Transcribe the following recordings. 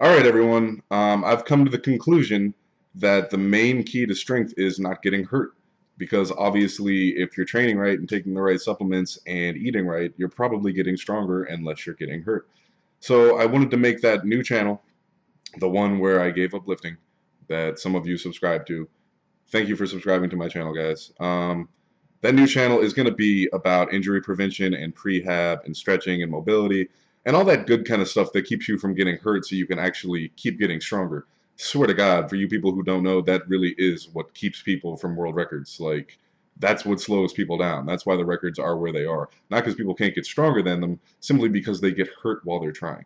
All right, everyone. Um, I've come to the conclusion that the main key to strength is not getting hurt. Because obviously, if you're training right and taking the right supplements and eating right, you're probably getting stronger unless you're getting hurt. So I wanted to make that new channel, the one where I gave up lifting, that some of you subscribe to. Thank you for subscribing to my channel, guys. Um, that new channel is going to be about injury prevention and prehab and stretching and mobility and all that good kind of stuff that keeps you from getting hurt so you can actually keep getting stronger. Swear to God, for you people who don't know, that really is what keeps people from world records. Like, that's what slows people down. That's why the records are where they are. Not because people can't get stronger than them, simply because they get hurt while they're trying.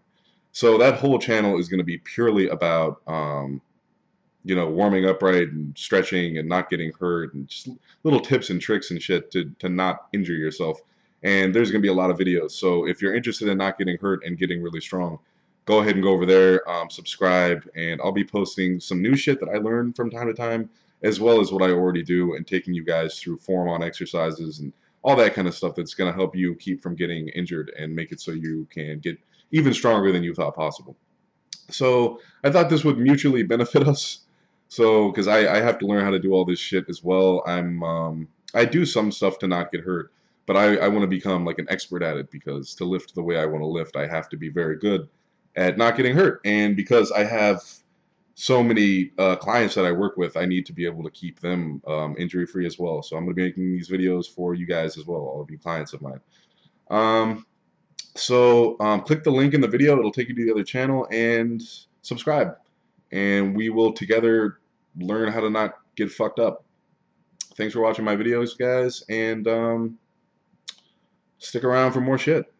So that whole channel is going to be purely about, um, you know, warming up right and stretching and not getting hurt and just little tips and tricks and shit to, to not injure yourself and there's going to be a lot of videos. So if you're interested in not getting hurt and getting really strong, go ahead and go over there, um, subscribe, and I'll be posting some new shit that I learn from time to time, as well as what I already do, and taking you guys through form on exercises and all that kind of stuff that's going to help you keep from getting injured and make it so you can get even stronger than you thought possible. So I thought this would mutually benefit us. So because I, I have to learn how to do all this shit as well. I'm um, I do some stuff to not get hurt but I, I want to become like an expert at it because to lift the way I want to lift, I have to be very good at not getting hurt. And because I have so many uh, clients that I work with, I need to be able to keep them um, injury free as well. So I'm going to be making these videos for you guys as well, all of you clients of mine. Um, so um, click the link in the video, it'll take you to the other channel and subscribe. And we will together learn how to not get fucked up. Thanks for watching my videos, guys, and um, stick around for more shit.